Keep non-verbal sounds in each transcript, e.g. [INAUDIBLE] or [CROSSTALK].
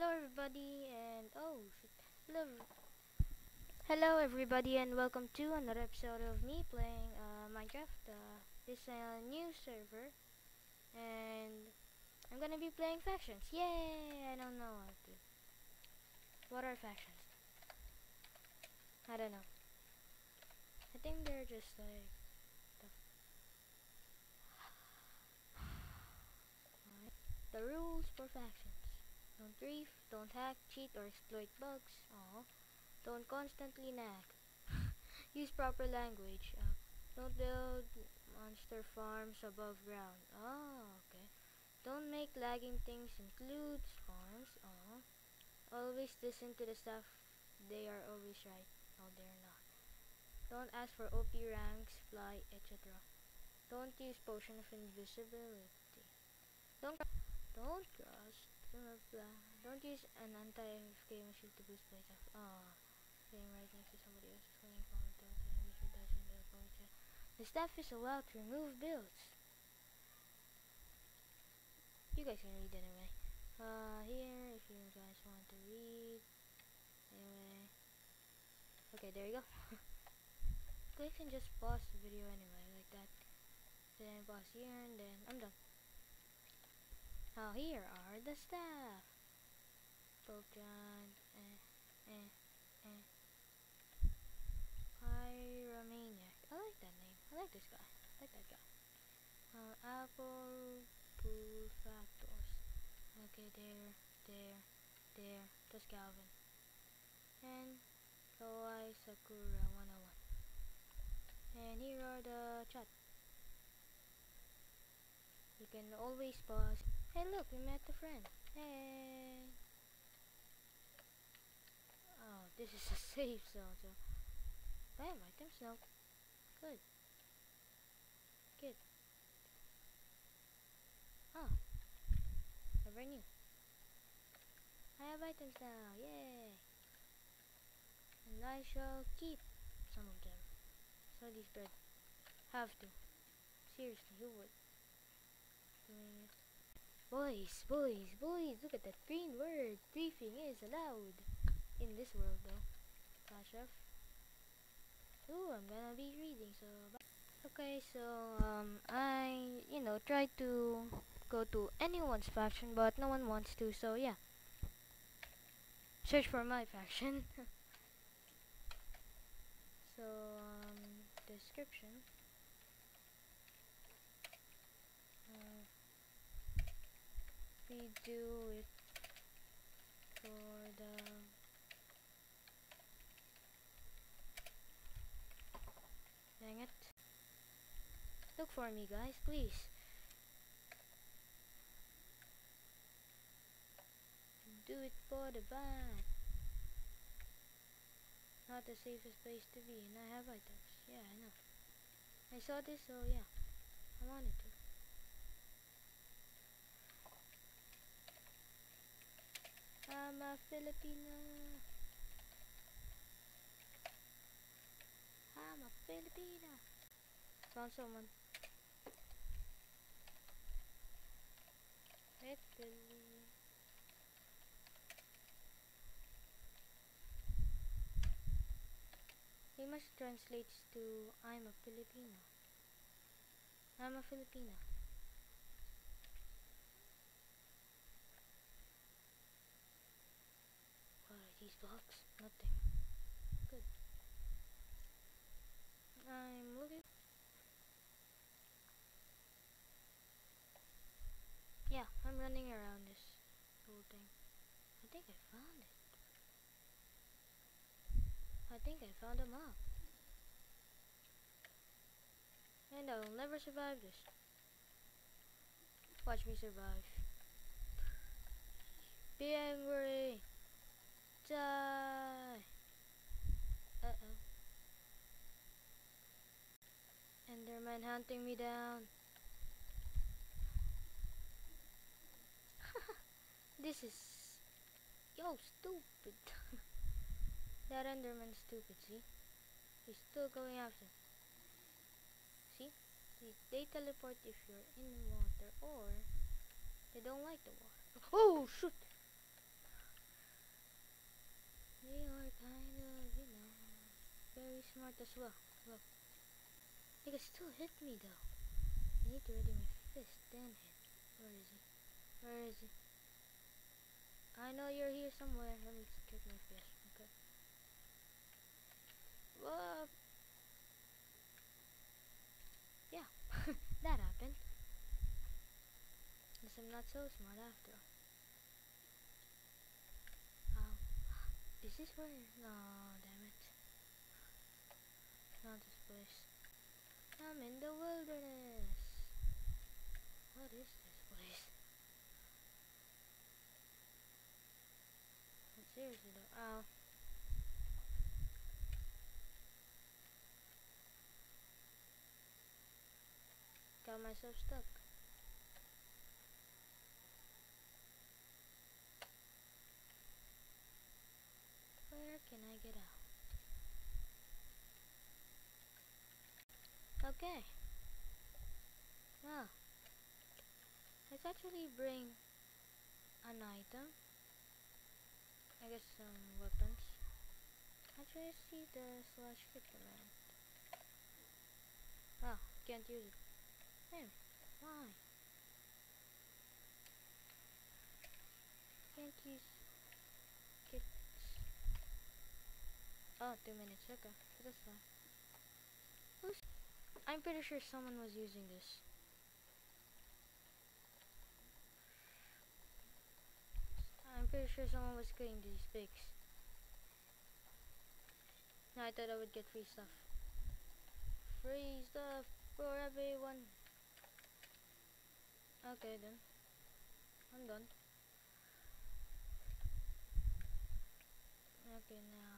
Hello everybody and oh shit. Hello Hello everybody and welcome to another episode of me playing uh, Minecraft. Uh, this is a new server and I'm gonna be playing factions. Yay! I don't know how to. What are factions? I don't know. I think they're just like the, [SIGHS] the rules for factions. Don't grief, don't hack, cheat, or exploit bugs. Aww. Don't constantly nag. [LAUGHS] Use proper language. Uh, don't build monster farms above ground. Oh, okay. Don't make lagging things include farms. Oh. Always listen to the staff. They are always right. No, they're not. Don't ask for OP ranks, fly, etc. Don't use potion of invisibility. Don't don't cross Don't use an anti-AFK machine to boost playtime. Ah, sitting right next to somebody else is swinging forward to and reach your dash and build points. The staff is allowed to remove builds. You guys can read anyway. Uh, here, if you guys want to read. Anyway. Okay, there you go. [LAUGHS] you can just pause the video anyway, like that. Then pause here and then I'm done. Now here are the staff. Pokemon, eh, eh, eh. Pyromaniac. I like that name. I like this guy. I like that guy. Uh, Apple Factors. Okay, there, there, there. That's Calvin. And Kawaii Sakura 101. And here are the chat. You can always pause Hey look, we met a friend. Hey. Oh, this is a [LAUGHS] safe zone, so. I have items now. Good. Good. Oh. Never knew. I have items now, yay! And I shall keep some of them. So these birds have to. Seriously, who would? Doing it. Boys, boys, boys, look at that green word. Griefing is allowed. In this world though. Clash of. Ooh, I'm gonna be reading, so... Okay, so, um, I, you know, try to go to anyone's faction, but no one wants to, so yeah. Search for my faction. [LAUGHS] so, um, description. We do it for the dang it. Look for me guys please. Do it for the band not the safest place to be and I have items. Yeah I know. I saw this so yeah. I wanted to I'm a Filipino. I'm a Filipino. Found someone. Italy. He must translates to I'm a Filipino. I'm a Filipino. Blocks? Nothing. Good. I'm looking. Yeah, I'm running around this whole thing. I think I found it. I think I found a map. And I'll never survive this. Watch me survive. Be angry! Die. Uh-oh. Enderman hunting me down. [LAUGHS] this is... Yo, stupid. [LAUGHS] that Enderman's stupid, see? He's still going after. See? They teleport if you're in water or they don't like the water. Oh, shoot! We are kind of, you know, very smart as well. Look. He can still hit me though. I need to ready my fist, then hit. Where is he? Where is he? I know you're here somewhere. Let me check my fist. Okay. Whoa. Yeah, [LAUGHS] that happened. Guess I'm not so smart after all. Is this where? No, damn it. Not this place. I'm in the wilderness. What is this place? But seriously though, ow. Got myself stuck. Where can I get out? Okay. Wow. Let's actually bring an item. I guess some weapons. Actually, I see the slash command. Oh, can't use it. Hey, why? Can't use Oh, two minutes. Okay, that's fine. Who's? I'm pretty sure someone was using this. I'm pretty sure someone was getting these pigs. I thought I would get free stuff. Free stuff for everyone. Okay then. I'm done. Okay now,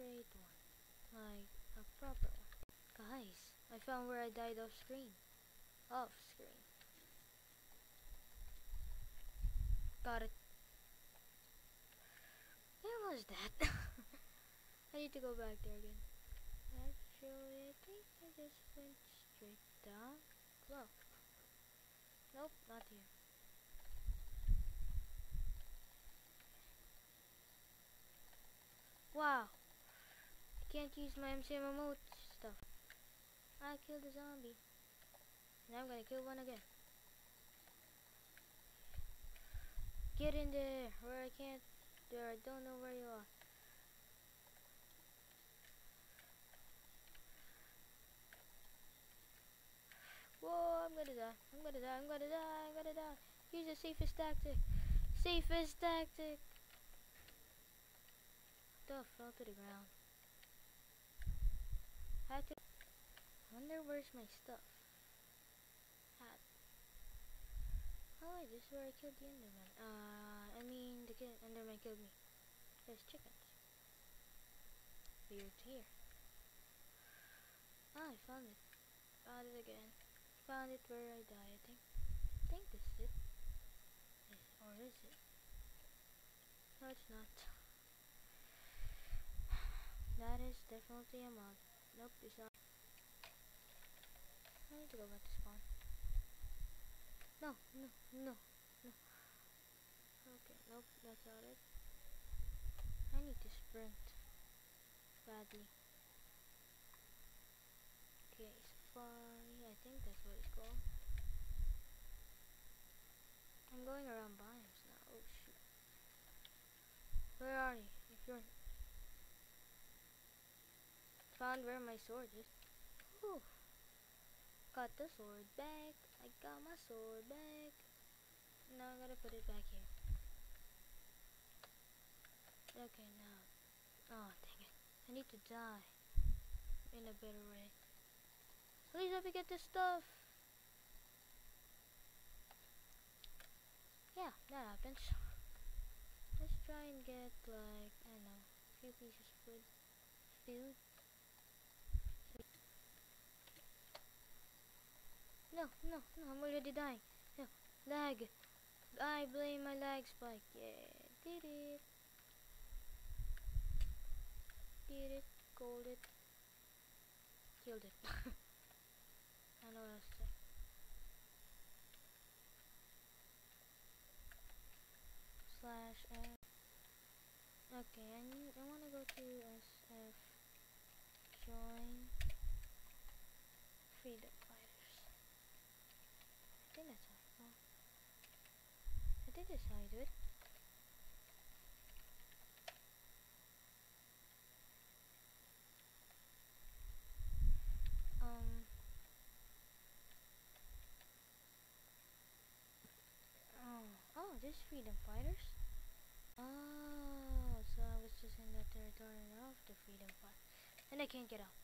One. Like, a proper one. Guys, I found where I died off screen. Off screen. Got it. Where was that? [LAUGHS] I need to go back there again. Actually, I think I just went straight down. Look. Nope, not here. Wow. Can't use my MC remote stuff. I killed a zombie. And I'm gonna kill one again. Get in there where I can't there I don't know where you are. Whoa, I'm gonna die. I'm gonna die. I'm gonna die. I'm gonna die. Use the safest tactic. Safest tactic. Duh, fell to the ground. Had to. Wonder where's my stuff. Hat. Oh wait, this is where I killed the Enderman. Uh, I mean the kid Enderman killed me. There's chickens. Weird here. Ah, I found it. Found it again found it where I died, I think. I think this is it. Is, or is it? No, it's not. [SIGHS] That is definitely a mod. Nope, it's not. I need to go back to spawn. No, no, no, no. Okay, nope, that's not it. I need to sprint. Badly. Okay, Safari, I think that's what it's called. I'm going around biomes now. Oh shoot. Where are you? If you're found where my sword is. Whew. Got the sword back. I got my sword back. Now I gotta put it back here. Okay, now. Oh, dang it. I need to die in a better way. Please let me get this stuff. Yeah, that happens. Let's try and get like, I don't know, a few pieces of food. Food. No, no, no, I'm already dying. No, lag. I blame my lag spike. Yeah, did it. Did it, called it, killed it. [LAUGHS] I know what else to say. Slash F. Okay, I need, I want to go to SF. join freedom fighters. I think that's how you go. I you it. Um. Oh, oh, this freedom fighters. Oh, so I was just in the territory of the freedom fight, and I can't get out.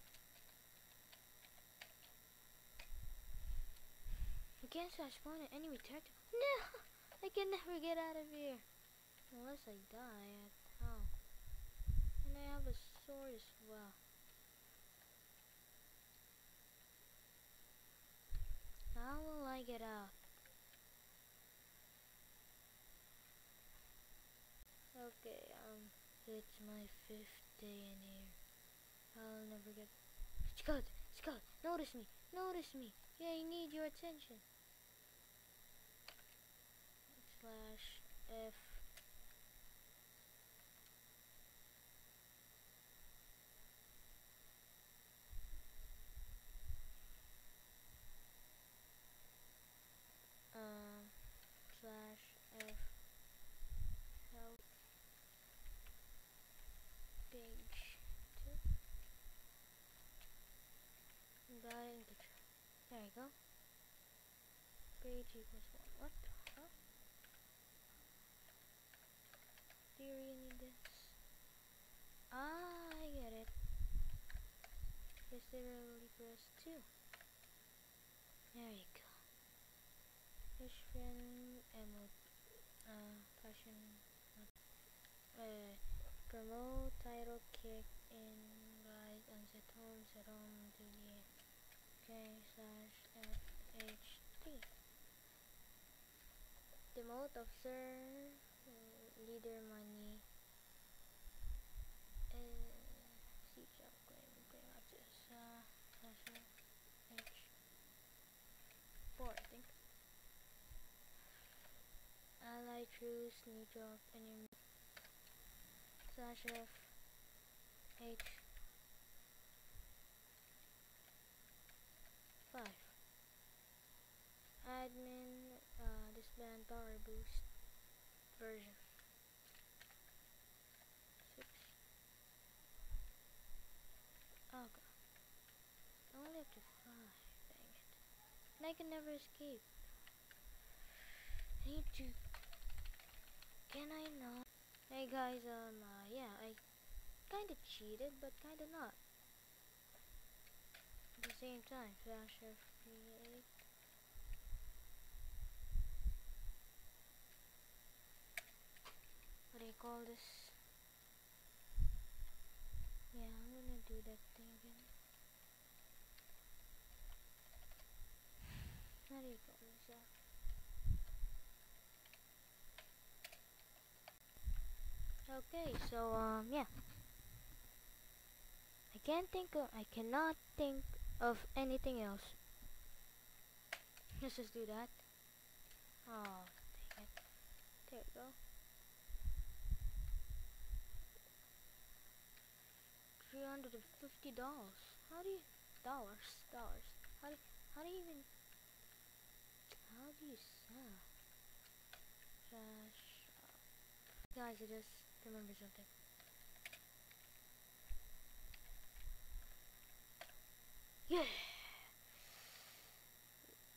I can't start spawning enemy territory. [LAUGHS] No, I can never get out of here unless I die. At how? And I have a sword as well. How will I get out? Okay, um, it's my fifth day in here. I'll never get. Scott, Scott, notice me, notice me. Yeah, I need your attention. Slash F. Um, slash F. Help. Page two. There you go. Page equals one. What the fuck? Really need this? Ah, I get it. Just literally press two. There you go. Fish friend emote. Uh, passion. Uh, promote title kick in guys and set home set home to the k slash fht demote uh, leader money. Uh, siege up claim access uh, slash h 4 I think ally truce neutral enemy slash f h 5 admin uh, disband power boost version 6 oh god I only have to 5 dang it. And I can never escape. I need to can I not? Hey guys um uh, yeah I kinda cheated but kinda not. At the same time slash f8 what do you call this yeah I'm gonna do that thing again how Okay, so um yeah. I can't think of I cannot think of anything else. [LAUGHS] Let's just do that. Oh dang it. There we go. Three hundred and fifty dollars. How do you dollars dollars? How do how do you even sell? Trash. Guys, I just remember something. Yeah.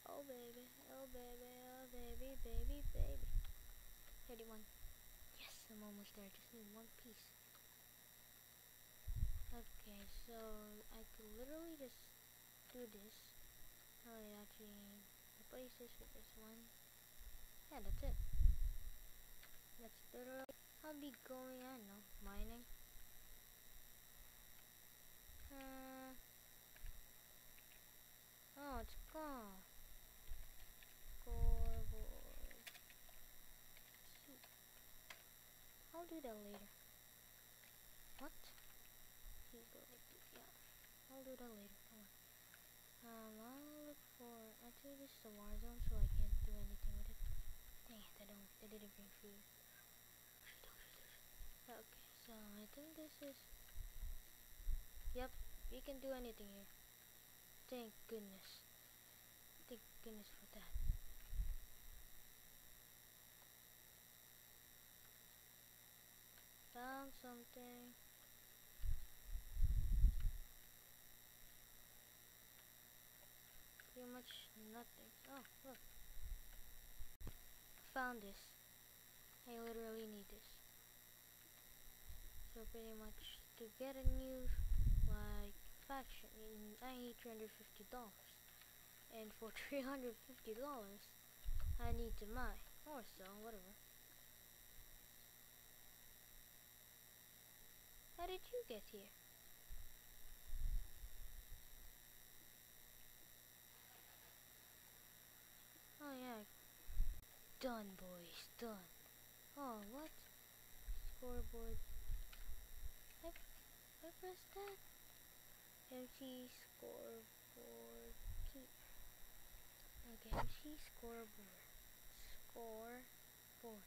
Oh baby, oh baby, oh baby, baby, baby. 31. Yes, I'm almost there. Just need one piece. Okay, so I could literally just do this. Oh, actually replace this with this one. Yeah, that's it. That's literally I'll be going on no mining. Uh, oh, it's gone. I'll do that later. What? Yeah. I'll do that later. Come on. Um, I'll look for. Actually, this is a war zone, so I can't do anything with it. Dang it! I don't. They didn't bring food. Okay, so I think this is. Yep, We can do anything here. Thank goodness. Thank goodness for that. Found something. Pretty much nothing. Oh, look. Found this. I literally need this. So pretty much to get a new like faction, I need three hundred fifty dollars, and for [LAUGHS] three hundred fifty dollars, I need to mine or sell whatever. How did you get here? Oh yeah. Done boys, done. Oh what? Scoreboard. I, I pressed that? Empty scoreboard key. Okay, empty scoreboard. Scoreboard.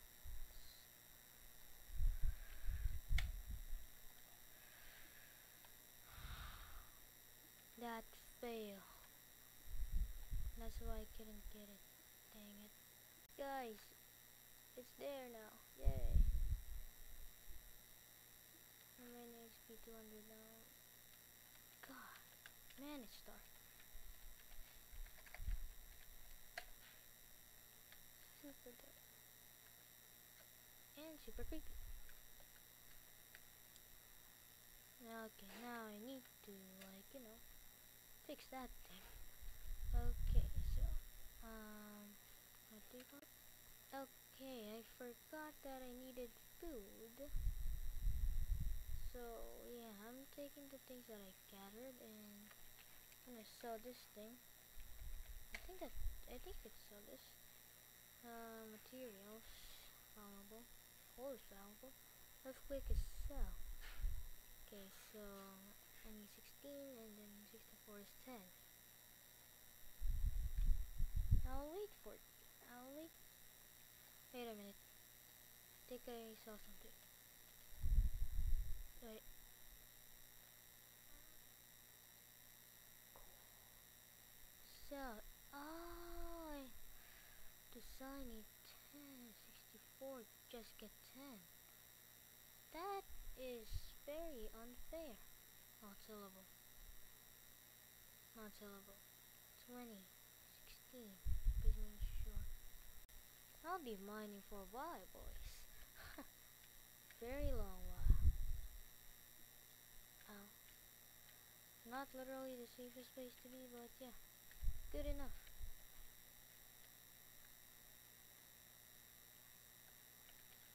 That fail. That's why I couldn't get it. Dang it. Guys, it's there now. Yay. Many XP 200 now? God. Man, it's dark. Super dark. And super creepy. Okay, now I need to, like, you know, fix that thing. Okay, so, um, what do you call? Okay, I forgot that I needed food. So, yeah, I'm taking the things that I gathered and I'm gonna sell this thing. I think that, I think it's sell this. Uh, materials, valuable, is valuable. Earthquake is sell. Okay, so I need 16 and then 64 is 10. I'll wait for. I'll wait. Wait a minute. I think I saw something. Wait. So, oh, it 10, 64, just get 10. That is very unfair. Not sellable. Not sellable. 20, 16, business sure. I'll be mining for a while, boys. [LAUGHS] very long while. Ow. Not literally the safest place to be, but yeah, good enough.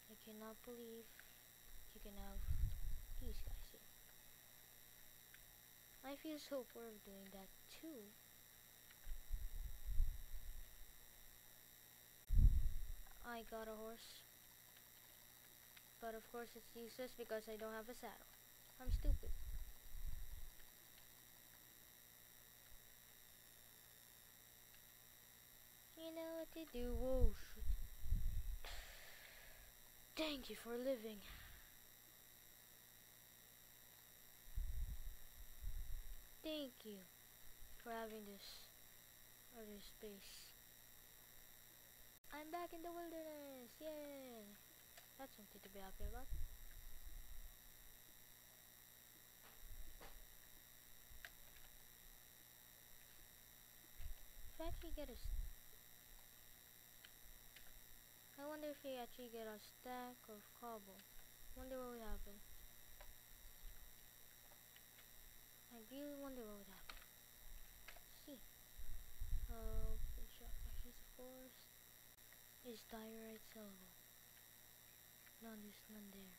I cannot believe you can have these guys here. I feel so poor of doing that too. I got a horse. But of course it's useless because I don't have a saddle. I'm stupid. You know what to do, Whoa. Thank you for living. Thank you for having this other space. I'm back in the wilderness! Yay! That's something to be happy about. If I actually get a I wonder if we actually get a stack of cobble. Wonder what would happen. I really wonder what would happen. Let's see. Open shop. Here's a forest. Is diorite sellable? No, there's none there.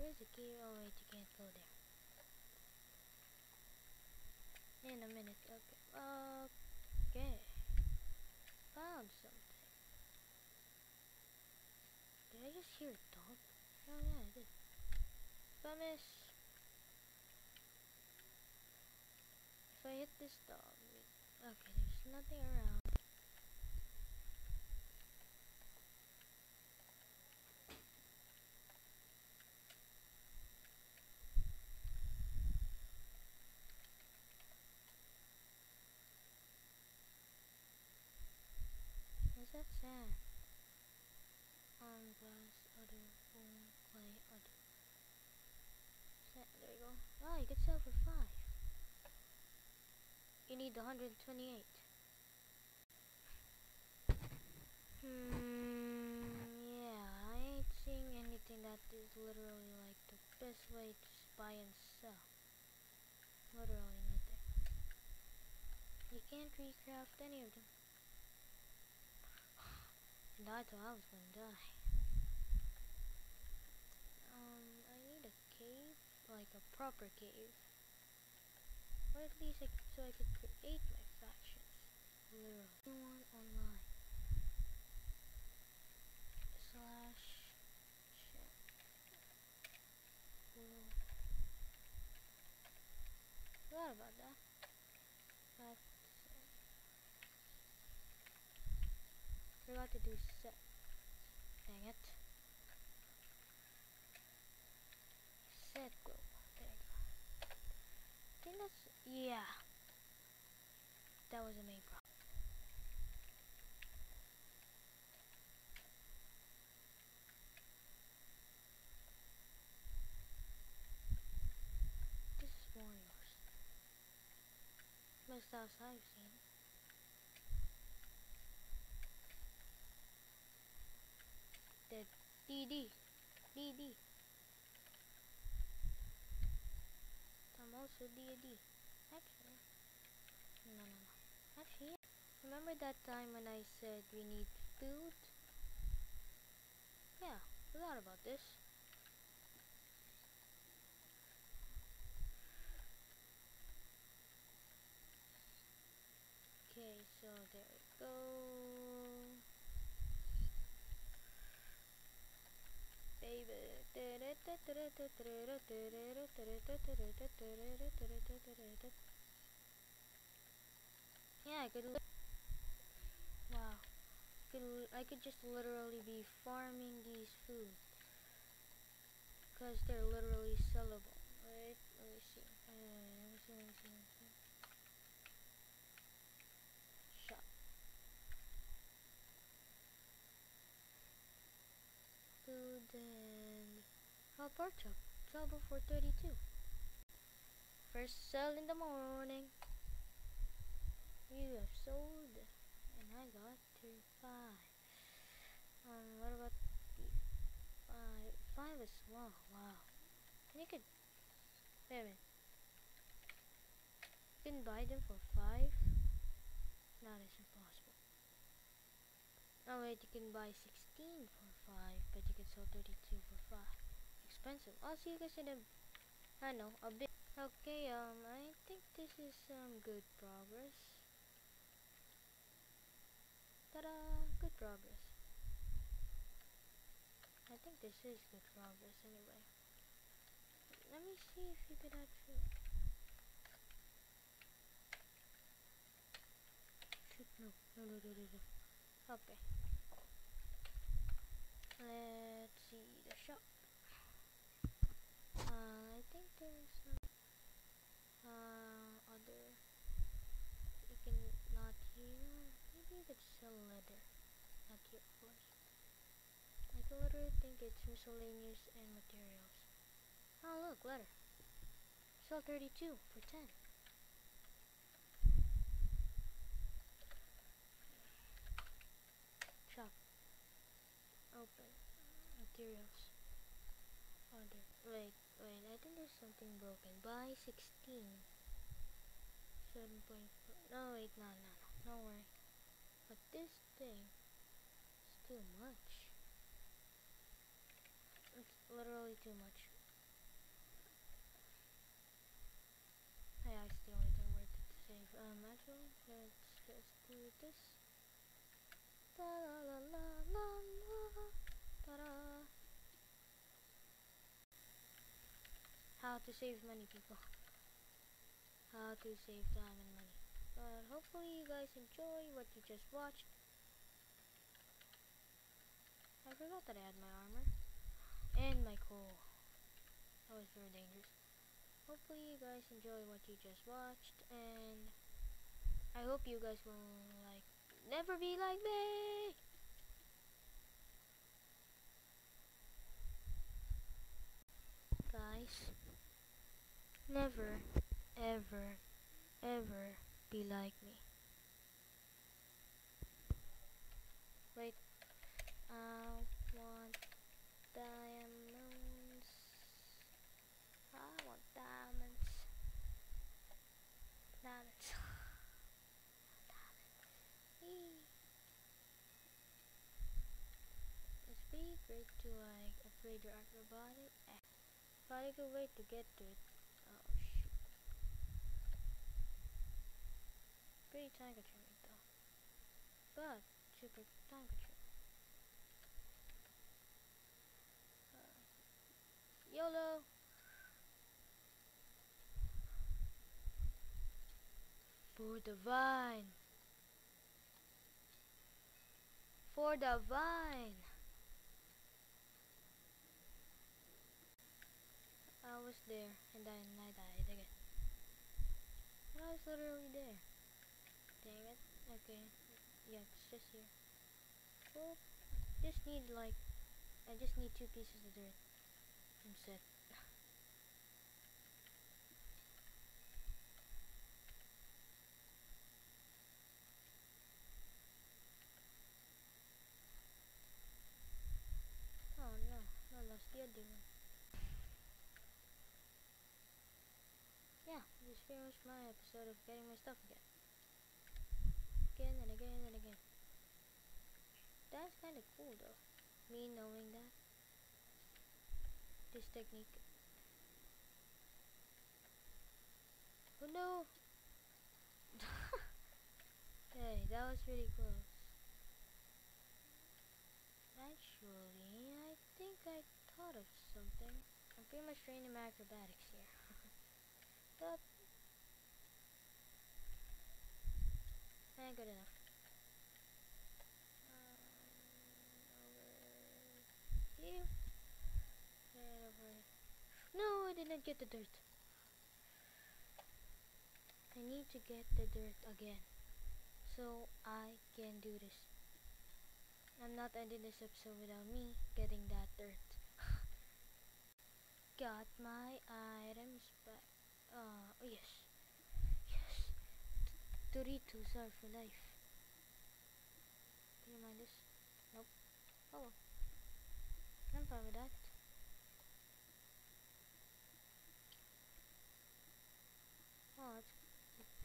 There's a key. Oh wait, you can't go there. In a minute. Okay. Okay. Found something. Did I just hear a dog? Oh yeah, I did. Promise. If I hit this dog, okay, there's nothing around. Other, other. There you go. Ah, you could sell for 5. You need the 128. Hmm, yeah, I ain't seeing anything that is literally like the best way to buy and sell. Literally nothing. You can't recraft any of them. [SIGHS] and I thought I was gonna die. Um, I need a cave, like a proper cave. Or at least I, so I could create my factions. Literally. One online. Slash. Cool. Forgot about that. That's Forgot to do set. Dang it. Set global. There you go. I think that's yeah. That was the main problem. This is Warriors. Most house I've seen. The DD. DD. I'm also DD. No, no, no. Actually. Remember that time when I said we need food? Yeah, forgot about this. Okay, so there we go. Yeah, I could. Wow, could I could just literally be farming these foods because they're literally sellable. Wait, let me see. Let me see. Let me see. Let me see. Shop. Food and oh, pork chop. Trouble for 32. First sell in the morning. You have sold, and I got to five. Um, what about the five? Five is wow, wow. And you could, wait a minute. You can buy them for five. That is impossible. Oh wait, you can buy 16 for five, but you can sell 32 for five. Expensive. I'll see you guys in a, I know, a bit. Okay, um, I think this is some good progress. Ta-da! Good progress. I think this is good progress anyway. Let me see if you could actually... Shoot, no. No, no, no, no, no. Okay. Let's see the shop. Uh, I think there's some... Uh, other... You can not here. You could sell leather. Not of course. I literally think it's miscellaneous and materials. Oh look, letter. Sell 32 for 10. Shop. Open. Materials. Order. Wait, wait, I think there's something broken. Buy 16. 7.4. No, wait, no, no, no. Don't worry. But this thing is too much. It's literally too much. I accidentally didn't worth it to save. Um, actually, let's just do this. Da la la la la la. Ta da. How to save money, people. How to save time and money but hopefully you guys enjoy what you just watched. I forgot that I had my armor. And my coal. That was very dangerous. Hopefully you guys enjoy what you just watched. And I hope you guys will, like, never be like me! Guys, never, ever, ever be like me. Wait, I want diamonds. I want diamonds. Diamonds. [SIGHS] Eee. It's pretty great to like upgrade your acrobatic. Probably a good way to get to it. Oh shoot. Pretty though. But super consuming. Uh, YOLO! For the vine! For the vine! I was there and then I died again. I was literally there. Dang it. Okay. Yeah, it's just here. Well, just need like, I just need two pieces of dirt. I'm set. [LAUGHS] Oh no, I lost the other one. Yeah, this finished my episode of getting my stuff again. Again and again and again. That's kind of cool though. Me knowing that. This technique. Oh no! [LAUGHS] hey, that was pretty close. Actually, I think I thought of something. I'm pretty much trained in acrobatics here. [LAUGHS] but eh, good enough. Um, over here. And over. No, I didn't get the dirt. I need to get the dirt again. So I can do this. I'm not ending this episode without me getting that dirt. [LAUGHS] Got my items back. Uh, oh. Yes. D Doritos are for life. Do you mind this? Nope. Oh. I'm fine with that. Oh, it's,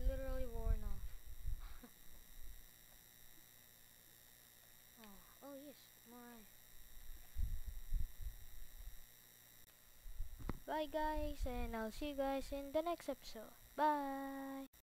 literally worn off. [LAUGHS] oh, oh yes, more. Bye guys, and I'll see you guys in the next episode. Bye.